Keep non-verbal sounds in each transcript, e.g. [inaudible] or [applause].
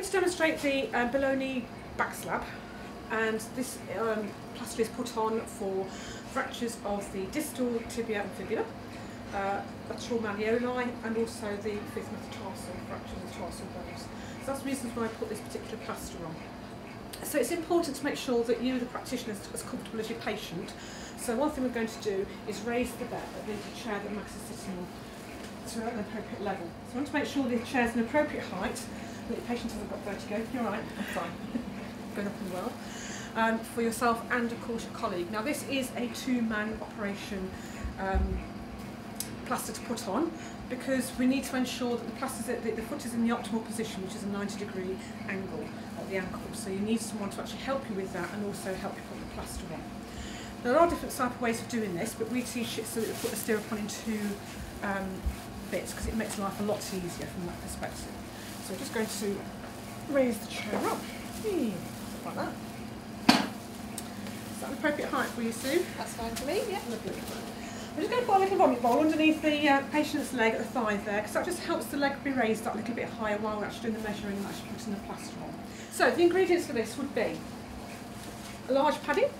going to demonstrate the um, below knee back slab and this um, plaster is put on for fractures of the distal tibia and fibula, uh, lateral malleoli and also the fifth metatarsal fractures of the tarsal bones. So that's the reason why I put this particular plaster on. So it's important to make sure that you, the practitioner, is as comfortable as your patient. So one thing we're going to do is raise the bed, the chair that Max is sitting on to an appropriate level. So I want to make sure the chair's an appropriate height, that your patient hasn't got vertigo. You're right, I'm fine. [laughs] Going up in the world. Um, for yourself and of course your colleague. Now this is a two-man operation um, plaster to put on because we need to ensure that the, plaster, the, the foot is in the optimal position, which is a 90 degree angle at the ankle. So you need someone to actually help you with that and also help you put the plaster on. There are different type of ways of doing this, but we teach it so that we put the stirrup on in two um, bits because it makes life a lot easier from that perspective. So I'm just going to raise the chair up, like that. Is that an appropriate height for you, Sue? That's fine for me, yeah. Lovely. I'm just going to put a little vomit bowl underneath the uh, patient's leg at the thigh there, because that just helps the leg be raised up a little bit higher while we're actually doing the measuring and actually putting the plaster on. So the ingredients for this would be a large padding,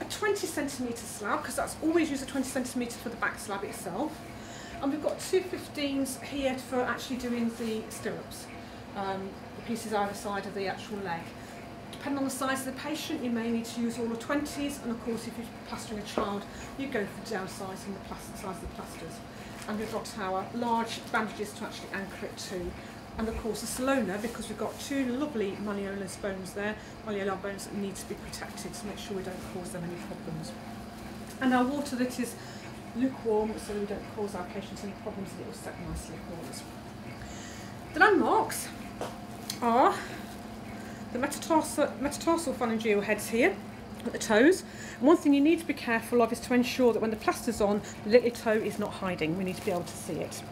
a 20 centimetre slab, because that's always use a 20 centimetre for the back slab itself, and we've got two 15s here for actually doing the stirrups, um, the pieces either side of the actual leg. Depending on the size of the patient, you may need to use all the 20s, and of course if you're plastering a child, you go for downsizing the plaster, size of the plasters. And we've got our large bandages to actually anchor it to. And of course a Salona, because we've got two lovely malleolus bones there, malleolar bones that need to be protected to make sure we don't cause them any problems. And our water that is lukewarm so we don't cause our patients any problems and it will set nicely for us. The landmarks are the metatarsal, metatarsal phalangeal heads here at the toes. One thing you need to be careful of is to ensure that when the plaster's on, the little toe is not hiding. We need to be able to see it.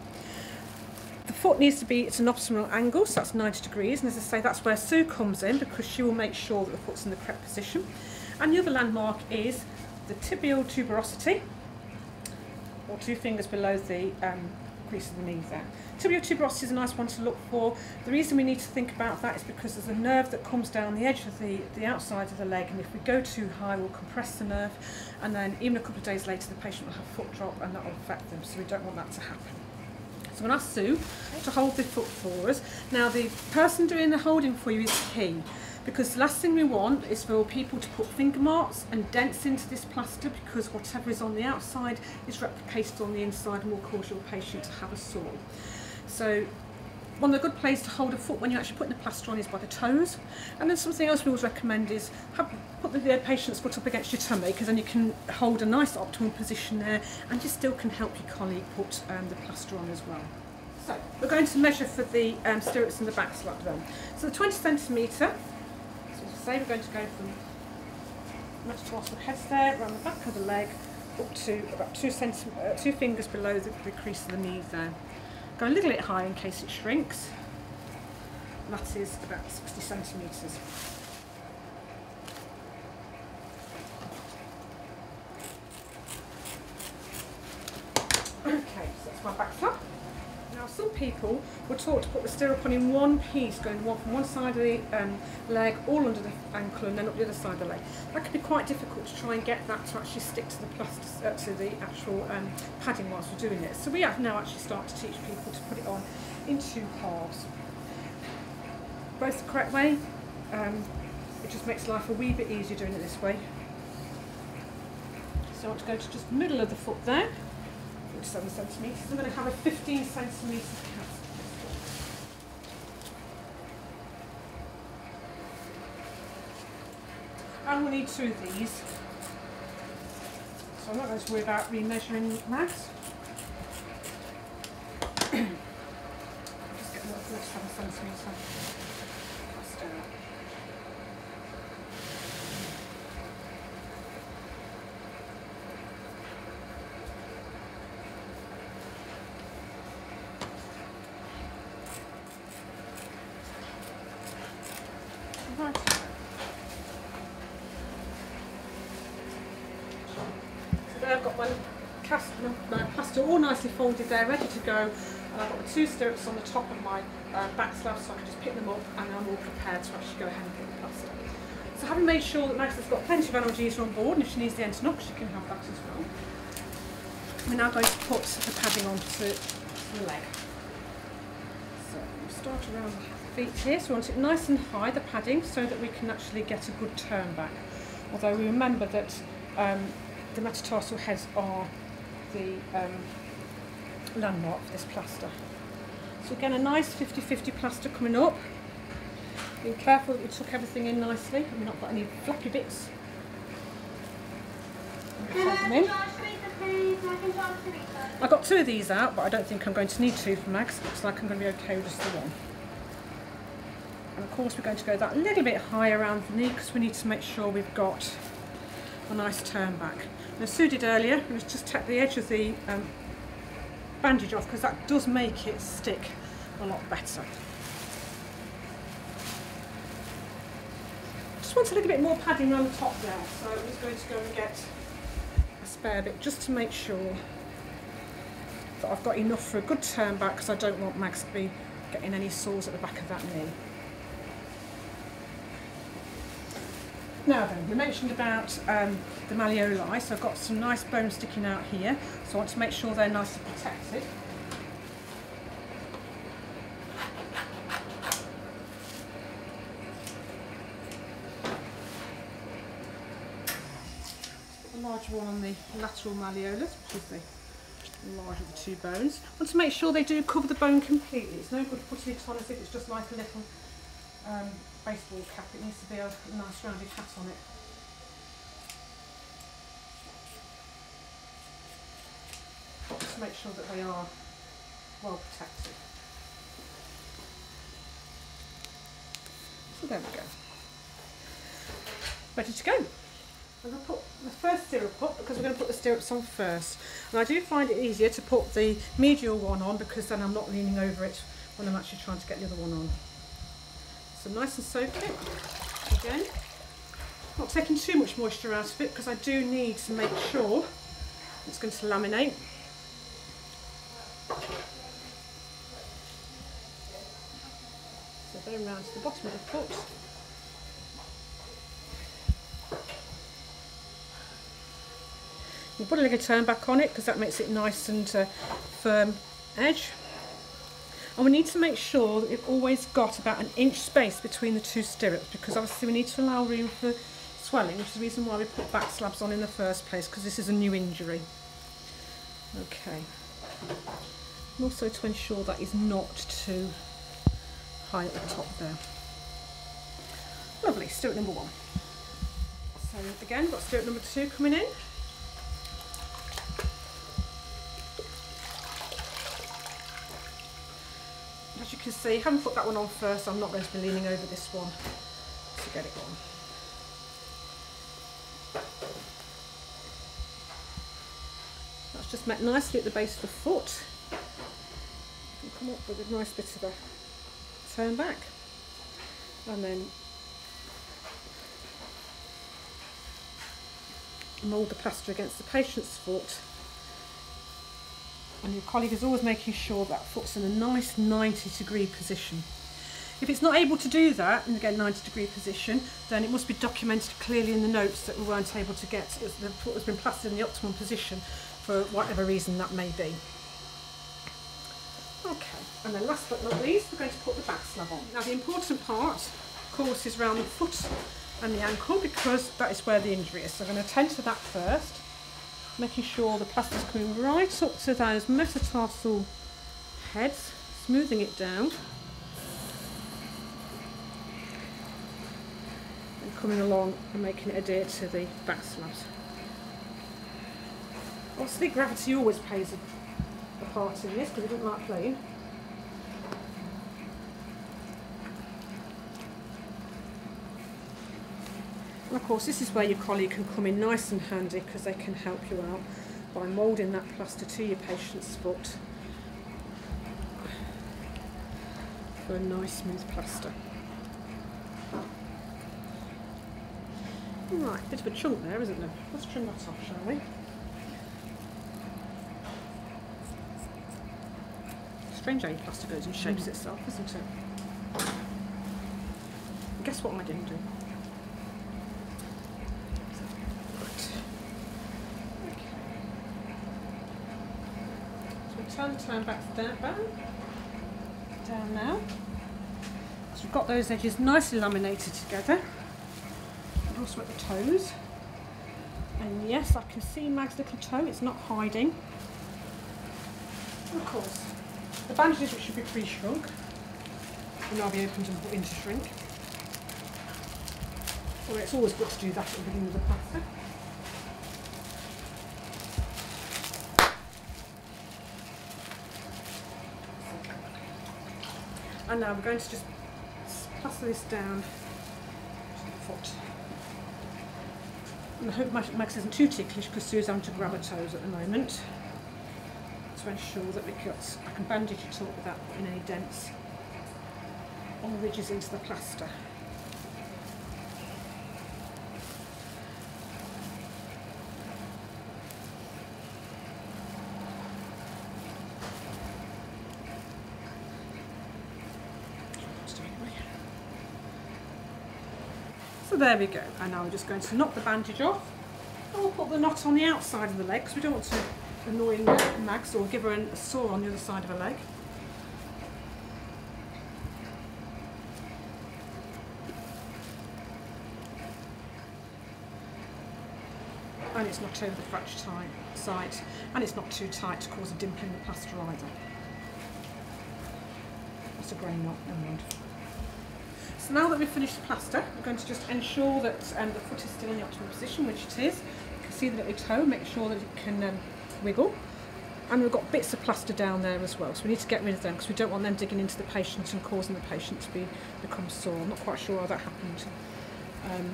The foot needs to be at an optimal angle, so that's 90 degrees. And as I say, that's where Sue comes in because she will make sure that the foot's in the correct position. And the other landmark is the tibial tuberosity, or two fingers below the um, crease of the knee there. Tibial tuberosity is a nice one to look for. The reason we need to think about that is because there's a nerve that comes down the edge of the, the outside of the leg and if we go too high we'll compress the nerve and then even a couple of days later the patient will have foot drop and that will affect them so we don't want that to happen. So I'm going to ask Sue to hold the foot for us. Now the person doing the holding for you is key because the last thing we want is for people to put finger marks and dents into this plaster because whatever is on the outside is replicated on the inside and will cause your patient to have a sore. So one of the good places to hold a foot when you're actually putting the plaster on is by the toes. And then something else we always recommend is have, put the patient's foot up against your tummy because then you can hold a nice optimal position there and you still can help your colleague put um, the plaster on as well. So we're going to measure for the um, stirrups and the back slab then. So the 20 centimetre say we're going to go from metatarsal head there, around the back of the leg, up to about two, uh, two fingers below the, the crease of the knee there. Go a little bit high in case it shrinks. that is about 60 centimetres. Okay, so that's my back slab some people were taught to put the stirrup on in one piece, going one from one side of the um, leg, all under the ankle, and then up the other side of the leg. That can be quite difficult to try and get that to actually stick to the plaster, uh, to the actual um, padding whilst we're doing it. So we have now actually started to teach people to put it on in two halves. Both the correct way. Um, it just makes life a wee bit easier doing it this way. So I want to go to just the middle of the foot there. 47 centimetres. I'm going to have a 15 centimetre Need two of these. So I'm not going to worry about remeasuring that. [coughs] Just get 47 centimetre. Right. So there I've got my, cast, my plaster all nicely folded there, ready to go. And I've got the two stirrups on the top of my uh, back slab so I can just pick them up and I'm all prepared to actually go ahead and put the plaster. So having made sure that Max has got plenty of analgesia on board and if she needs the Entonox she can have that as well. We're now going to put the padding onto the leg. So we'll start around the feet here. So we want it nice and high, the padding, so that we can actually get a good turn back. Although we remember that um, the metatarsal heads are the um, landmark for this plaster. So again, a nice 50-50 plaster coming up. Being careful that we took everything in nicely and we've not got any floppy bits. I got two of these out, but I don't think I'm going to need two for Max. Looks like I'm going to be okay with just the one. And of course we're going to go that little bit higher around the knee because we need to make sure we've got a nice turn back. And as Sue did earlier, we just take the edge of the um, bandage off because that does make it stick a lot better. Just want a little bit more padding on the top there, so I'm just going to go and get a spare bit just to make sure that I've got enough for a good turn back because I don't want Max to be getting any sores at the back of that knee. Now then, we mentioned about um, the malleoli, so I've got some nice bones sticking out here, so I want to make sure they're nice and protected. A larger one on the lateral malleolus, which is the larger of the two bones. I want to make sure they do cover the bone completely. It's no good putting it on as if it's just like a little um, baseball cap. It needs to be a nice rounded hat on it. Just make sure that they are well protected. So there we go. Ready to go. I'm going to put the first stirrup up because we're going to put the stirrups on first. And I do find it easier to put the medial one on because then I'm not leaning over it when I'm actually trying to get the other one on. So nice and soak it again. Not taking too much moisture out of it because I do need to make sure it's going to laminate. So going round to the bottom of the foot. We'll put a little turn back on it because that makes it nice and uh, firm edge. And we need to make sure that we've always got about an inch space between the two stirrups because obviously we need to allow room for swelling, which is the reason why we put back slabs on in the first place because this is a new injury. Okay. And also to ensure that is not too high at the top there. Lovely, stirrup number one. So again, got stirrup number two coming in. See, haven't put that one on first, I'm not going to be leaning over this one to get it on. That's just met nicely at the base of the foot. And come up with a nice bit of a turn back. And then mould the plaster against the patient's foot and your colleague is always making sure that foot's in a nice 90 degree position. If it's not able to do that, and again 90 degree position, then it must be documented clearly in the notes that we weren't able to get, the foot has been plastered in the optimum position for whatever reason that may be. Okay, and then last but not least, we're going to put the back slab on. Now the important part, of course, is around the foot and the ankle because that is where the injury is. So I'm going to attend to that first making sure the plaster's coming right up to those metatarsal heads, smoothing it down. And coming along and making it adhere to the back slabs. Obviously gravity always plays a, a part in this because it doesn't like playing. And of course this is where your colleague can come in nice and handy because they can help you out by moulding that plaster to your patient's foot for a nice smooth plaster. Right, bit of a chunk there, isn't there? Let's trim that off, shall we? strange how your plaster goes and shapes hmm. itself, isn't it? Guess what I to do? Right. Okay. So we turn, back to that. Down now. So we've got those edges nicely laminated together. And also at the toes. And yes, I can see Mag's little toe, it's not hiding. Of course, the bandages which should be pre-shrunk will now be opened and put into shrink. Well, it's always good to do that at the beginning of the plaster. And now we're going to just plaster this down to the foot. And I hope Max isn't too ticklish because Sue's having to grab her toes at the moment to ensure that got, I can bandage it up without putting any dents or ridges into the plaster. So there we go. And now we're just going to knock the bandage off. And we'll put the knot on the outside of the leg because we don't want to annoy Max or give her a sore on the other side of her leg. And it's not over the fracture site and it's not too tight to cause a dimple in the plaster either. That's a grey knot, never mind. So now that we've finished the plaster, we're going to just ensure that um, the foot is still in the optimal position, which it is. You can see the little toe, make sure that it can um, wiggle. And we've got bits of plaster down there as well, so we need to get rid of them because we don't want them digging into the patient and causing the patient to be become sore. I'm not quite sure how that happened. Um,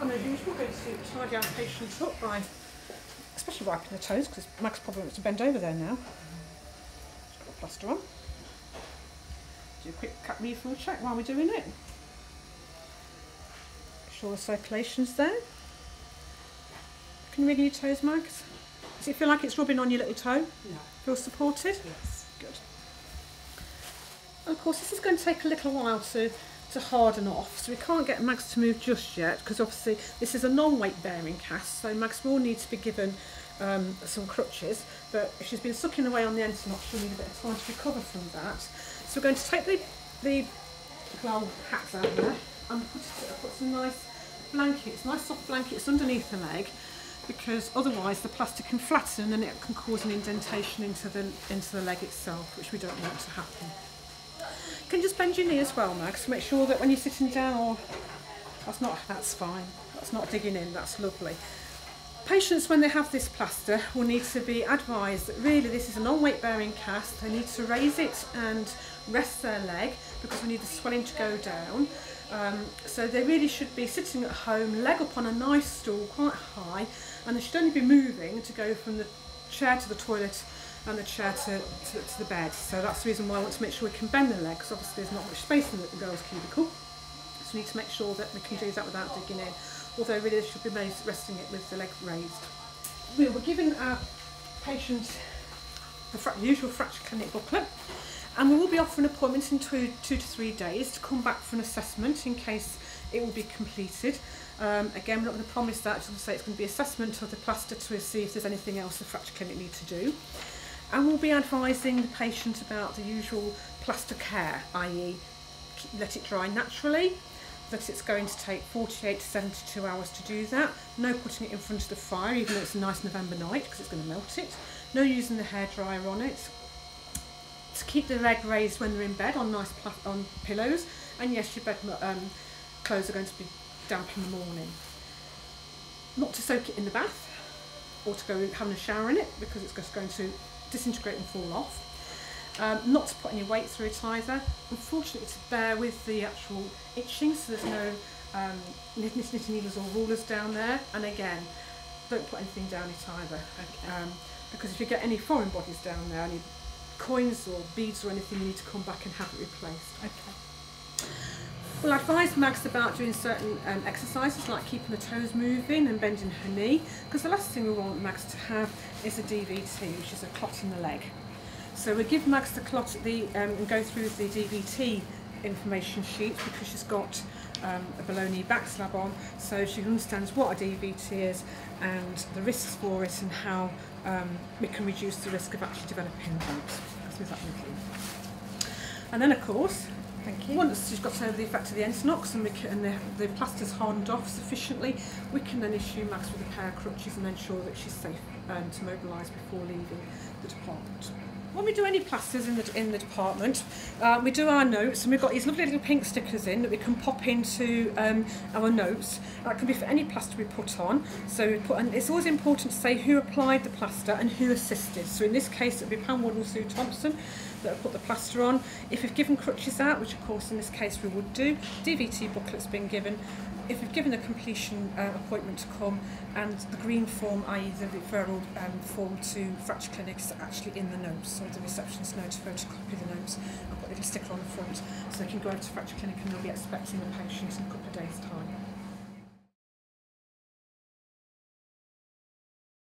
and as usual, we're going to tidy our patient up by, especially wiping the toes because Max probably wants to bend over there now. Just got the plaster on do a quick cap refill check while we're doing it. Make sure the circulation's there. Can you wiggle your toes, Max? Does it feel like it's rubbing on your little toe? No. Feel supported? Yes. Good. And of course, this is going to take a little while to, to harden off, so we can't get Max to move just yet, because obviously this is a non-weight bearing cast, so Max will need to be given um, some crutches, but if she's been sucking away on the Entonox, she'll need a bit of time to recover from that. So we're going to take the, the well, hats out there and put, put some nice blankets, nice soft blankets underneath the leg because otherwise the plastic can flatten and it can cause an indentation into the, into the leg itself, which we don't want to happen. You can just bend your knee as well, Max, make sure that when you're sitting down, or that's not, that's fine, that's not digging in, that's lovely. Patients, when they have this plaster, will need to be advised that really this is a non-weight bearing cast. They need to raise it and rest their leg because we need the swelling to go down. Um, so they really should be sitting at home, leg up on a nice stool, quite high, and they should only be moving to go from the chair to the toilet and the chair to, to, to the bed. So that's the reason why I want to make sure we can bend the leg because obviously there's not much space in the girls' cubicle. So we need to make sure that we can do that without digging in although really they should be resting it with the leg raised. We were giving our patients the usual fracture clinic booklet and we will be offering appointments in two, two to three days to come back for an assessment in case it will be completed. Um, again, we're not going to promise that, just say it's going to be assessment of the plaster to see if there's anything else the fracture clinic need to do. And we'll be advising the patient about the usual plaster care, i.e. let it dry naturally, that it's going to take 48 to 72 hours to do that. No putting it in front of the fire, even though it's a nice November night, because it's going to melt it. No using the hairdryer on it. To keep the leg raised when they're in bed on nice on pillows. And yes, your bed um, clothes are going to be damp in the morning. Not to soak it in the bath or to go having a shower in it because it's just going to disintegrate and fall off. Um, not to put any weight through it either. Unfortunately to bear with the actual itching so there's no um, knitting needles or rulers down there and again don't put anything down it either um, because if you get any foreign bodies down there, any coins or beads or anything you need to come back and have it replaced. Okay. We'll advise Mags about doing certain um, exercises like keeping the toes moving and bending her knee because the last thing we want Mags to have is a DVT, which is a clot in the leg. So we give Max the clot the, um, and go through the DVT information sheet because she's got um, a below knee back slab on so she understands what a DVT is and the risks for it and how um, we can reduce the risk of actually developing that And then of course Thank you. Once she's got over the effect of the Entonox and, we can, and the, the plaster's hardened off sufficiently, we can then issue Max with a pair of crutches and ensure that she's safe um, to mobilise before leaving the department. When we do any plasters in the, in the department, uh, we do our notes and we've got these lovely little pink stickers in that we can pop into um, our notes. That can be for any plaster we put on. So we put, and it's always important to say who applied the plaster and who assisted. So in this case it would be Pam Wood and Sue Thompson that have put the plaster on. If we've given crutches out, which of course in this case we would do, DVT booklet's been given, if we've given a completion uh, appointment to come and the green form, i.e. the referral um, form to fracture clinics actually in the notes, so the receptionist knows to photocopy the notes and put a little sticker on the front so they can go out to fracture clinic and they'll be expecting the patient in a couple of days' time.